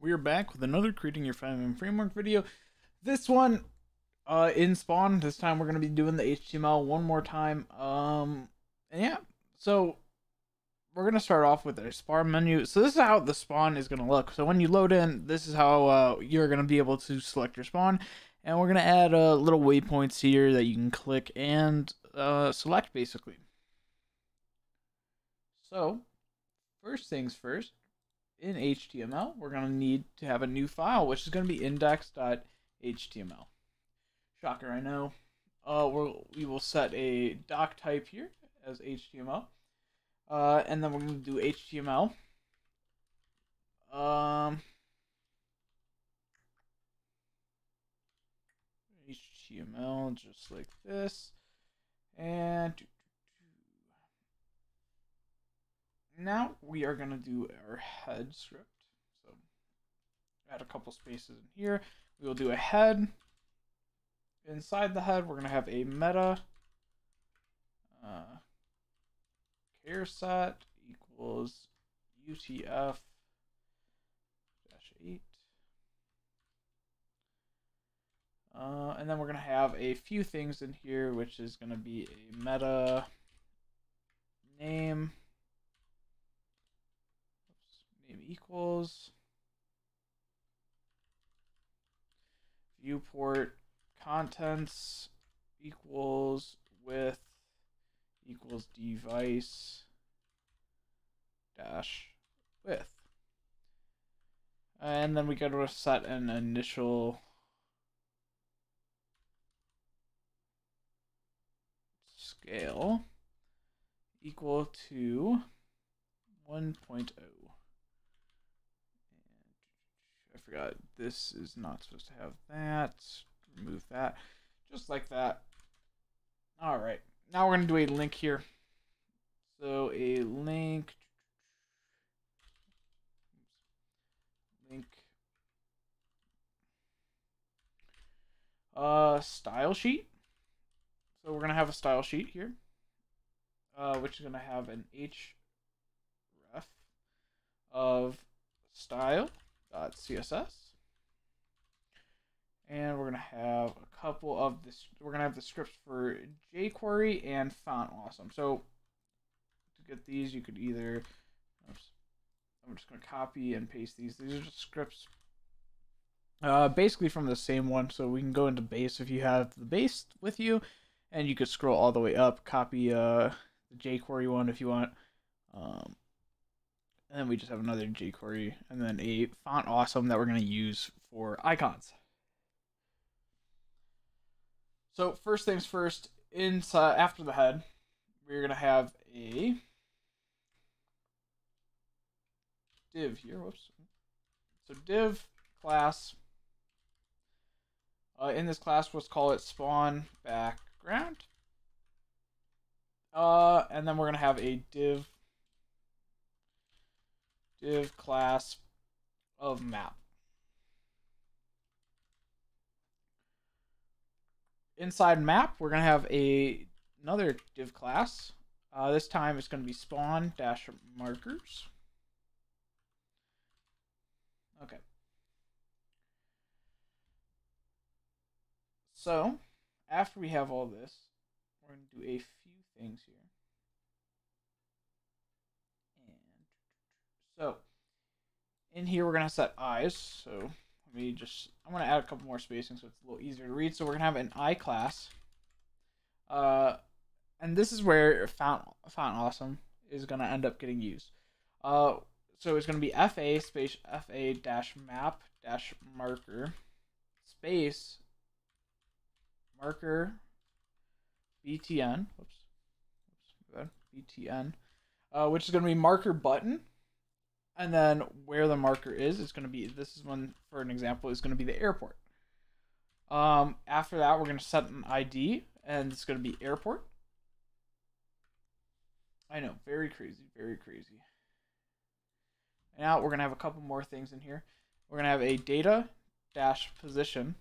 we're back with another creating your FiveM framework video. This one uh in spawn. This time we're gonna be doing the HTML one more time. Um and yeah, so we're gonna start off with a spawn menu. So this is how the spawn is gonna look. So when you load in, this is how uh, you're gonna be able to select your spawn. And we're gonna add uh, little waypoints here that you can click and uh, select basically. So first things first, in HTML, we're going to need to have a new file, which is going to be index.html. Shocker, I know. Uh, we'll, we will set a doc type here as HTML. Uh, and then we're going to do HTML. Um, HTML just like this. And now we are going to do our head script. So add a couple spaces in here. We will do a head. Inside the head, we're going to have a meta uh, char set equals UTF dash 8. Uh, and then we're going to have a few things in here, which is going to be a meta name name equals viewport contents equals width equals device dash width. And then we got to set an initial scale equal to 1.0. I forgot this is not supposed to have that. Remove that. Just like that. Alright. Now we're going to do a link here. So a link. Link. Uh, style sheet. So we're going to have a style sheet here. Uh, which is going to have an href of style css and we're gonna have a couple of this we're gonna have the scripts for jQuery and font awesome. So to get these you could either oops, I'm just gonna copy and paste these. These are just scripts uh, basically from the same one. So we can go into base if you have the base with you and you could scroll all the way up copy uh, the jQuery one if you want. Um, and then we just have another jQuery, and then a font awesome that we're going to use for icons. So first things first, inside after the head, we're going to have a div here. Whoops. So div class. Uh, in this class, let's call it spawn background. Uh, and then we're going to have a div div class of map. Inside map, we're going to have a another div class. Uh, this time it's going to be spawn dash markers. Okay. So, after we have all this, we're going to do a few things here. So in here, we're going to set eyes. So let me just, I'm going to add a couple more spacing so it's a little easier to read. So we're going to have an I class. Uh, and this is where font, font awesome is going to end up getting used. Uh, so it's going to be fa space fa dash map dash marker space marker btn whoops, whoops btn uh, which is going to be marker button and then where the marker is is going to be this is one for an example is going to be the airport. Um, after that we're going to set an id and it's going to be airport. I know very crazy very crazy. Now we're going to have a couple more things in here. We're going to have a data dash position.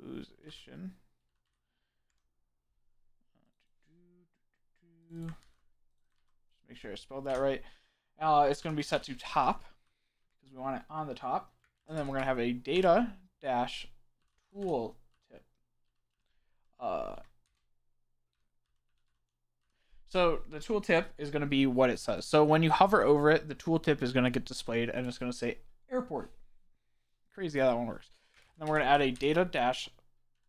Oops, position Make sure I spelled that right. Uh, it's going to be set to top because we want it on the top. And then we're going to have a data dash tool tip. Uh, so the tooltip is going to be what it says. So when you hover over it, the tooltip is going to get displayed and it's going to say airport. Crazy how that one works. And then we're going to add a data dash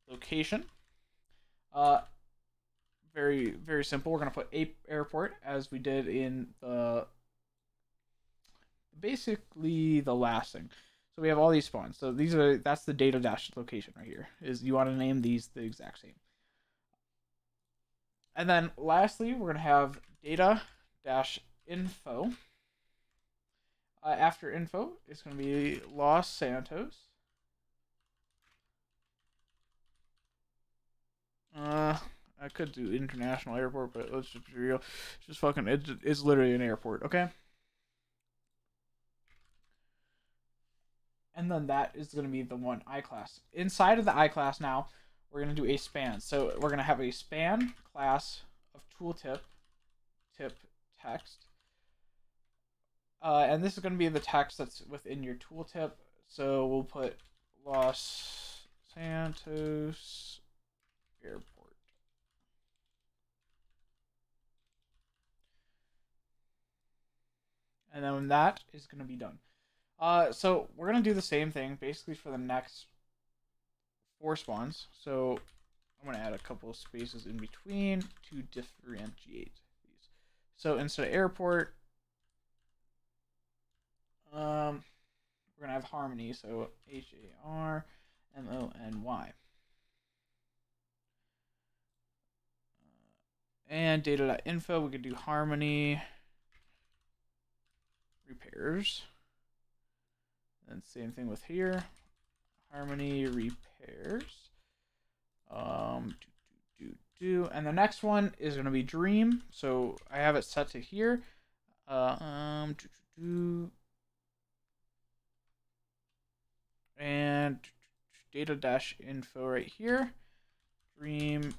location. Uh, very very simple. We're going to put a airport as we did in the basically the last thing. So we have all these spawns. So these are that's the data dash location right here. Is you want to name these the exact same. And then lastly, we're going to have data dash info. Uh, after info, it's going to be Los Santos. Uh, I could do international airport, but let's just be real. It's just fucking, it's, it's literally an airport, okay? And then that is going to be the one I class. Inside of the I class now, we're going to do a span. So we're going to have a span class of tooltip tip text. Uh, and this is going to be the text that's within your tooltip. So we'll put Los Santos Airport. And then that is going to be done. Uh, so we're going to do the same thing basically for the next four spawns. So I'm going to add a couple of spaces in between to differentiate these. So instead of airport, um, we're going to have harmony. So H A R M O N Y. Uh, and data.info, we could do harmony repairs. And same thing with here. Harmony repairs. Um, do, do, do, do. And the next one is going to be Dream. So I have it set to here. Uh, um, do, do, do. And data dash info right here. Dream.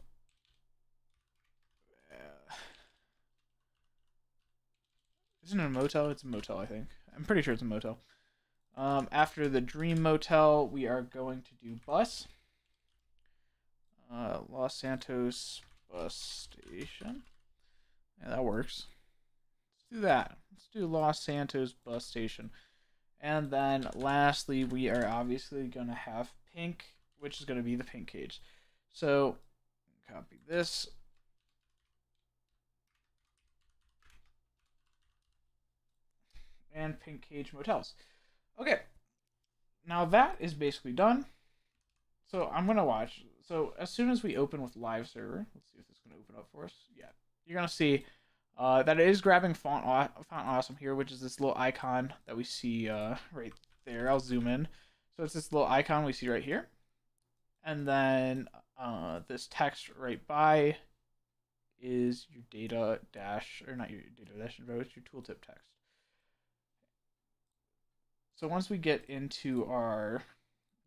Isn't it a motel? It's a motel, I think. I'm pretty sure it's a motel. Um, after the Dream Motel, we are going to do bus. Uh, Los Santos bus station. Yeah, that works. Let's do that. Let's do Los Santos bus station. And then lastly, we are obviously going to have pink, which is going to be the pink cage. So copy this. And pink cage motels. Okay. Now that is basically done. So I'm gonna watch. So as soon as we open with live server, let's see if it's gonna open up for us. Yeah, you're gonna see uh, that it is grabbing font font awesome here, which is this little icon that we see uh, right there. I'll zoom in. So it's this little icon we see right here, and then uh, this text right by is your data dash or not your data dash, but it's your tooltip text. So once we get into our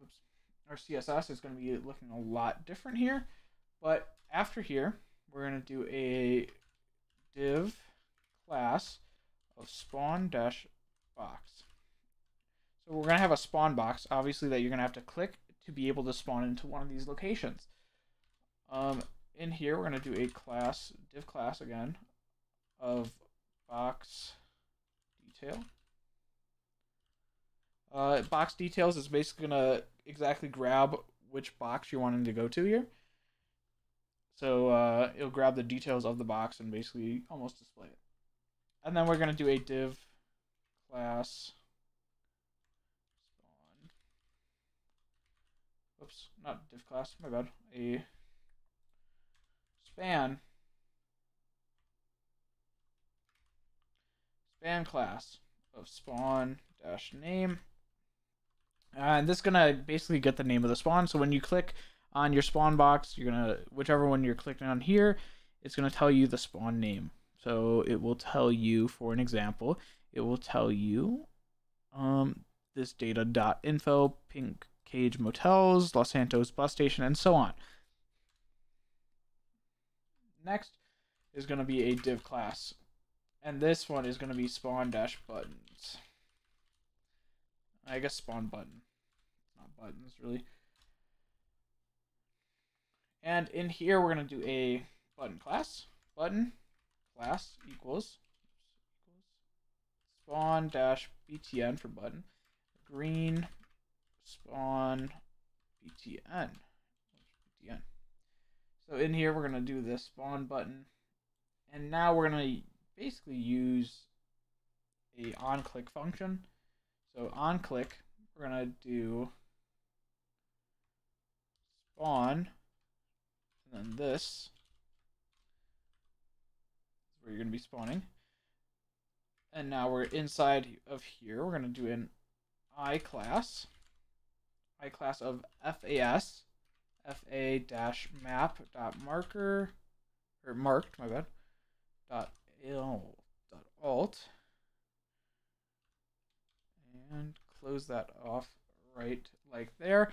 oops, our CSS, it's going to be looking a lot different here. But after here, we're going to do a div class of spawn dash box. So we're going to have a spawn box, obviously, that you're going to have to click to be able to spawn into one of these locations. Um, in here, we're going to do a class, div class again, of box detail. Uh, box details is basically gonna exactly grab which box you're wanting to go to here. So uh, it'll grab the details of the box and basically almost display it. And then we're gonna do a div class spawn. Oops, not div class. My bad. A span span class of spawn dash name uh, and this is gonna basically get the name of the spawn. So when you click on your spawn box, you're gonna whichever one you're clicking on here, it's gonna tell you the spawn name. So it will tell you, for an example, it will tell you um, this data.info, Pink Cage Motels, Los Santos Bus Station, and so on. Next is going to be a div class And this one is going to be spawn dash buttons. I guess spawn button. Not buttons, really. And in here, we're going to do a button class. Button class equals spawn dash btn for button. Green spawn btn. btn. So in here, we're going to do this spawn button. And now we're going to basically use a on click function. So on click, we're going to do spawn, and then this is where you're going to be spawning. And now we're inside of here. We're going to do an I class, I class of FAS, FA dash map dot marker, or marked, my bad, dot L dot alt, and close that off right like there.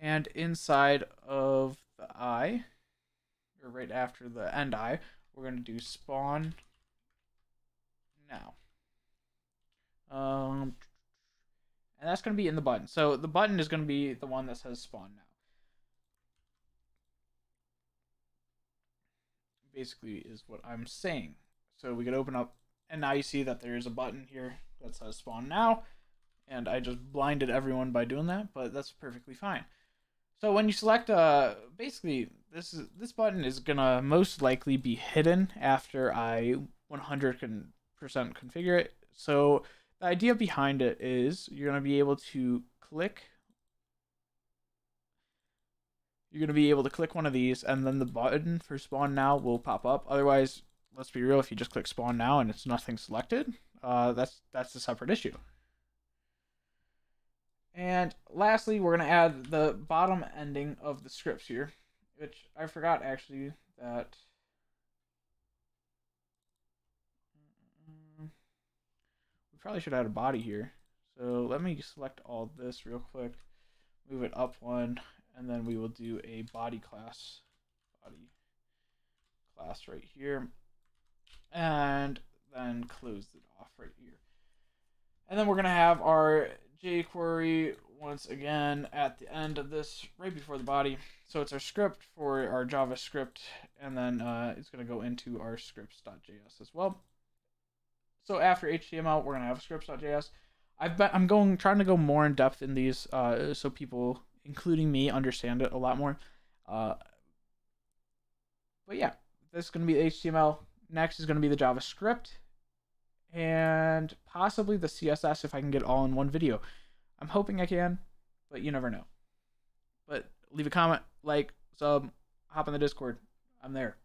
And inside of the I, or right after the end I, we're going to do spawn now. Um, and that's going to be in the button. So the button is going to be the one that says spawn now. Basically is what I'm saying. So we could open up, and now you see that there's a button here that says spawn now. And I just blinded everyone by doing that, but that's perfectly fine. So when you select, uh, basically this is this button is gonna most likely be hidden after I 100% configure it. So the idea behind it is you're gonna be able to click. You're gonna be able to click one of these, and then the button for spawn now will pop up. Otherwise, let's be real, if you just click spawn now and it's nothing selected, uh, that's that's a separate issue. And lastly, we're going to add the bottom ending of the scripts here, which I forgot actually that we probably should add a body here. So let me select all this real quick, move it up one, and then we will do a body class, body class right here, and then close it off right here. And then we're going to have our jQuery once again at the end of this, right before the body. So it's our script for our JavaScript, and then uh, it's going to go into our scripts.js as well. So after HTML, we're going to have scripts.js. I've been, I'm going trying to go more in depth in these, uh, so people, including me, understand it a lot more. Uh, but yeah, this is going to be HTML. Next is going to be the JavaScript and possibly the CSS if I can get all in one video. I'm hoping I can, but you never know. But leave a comment, like, sub, hop in the Discord. I'm there.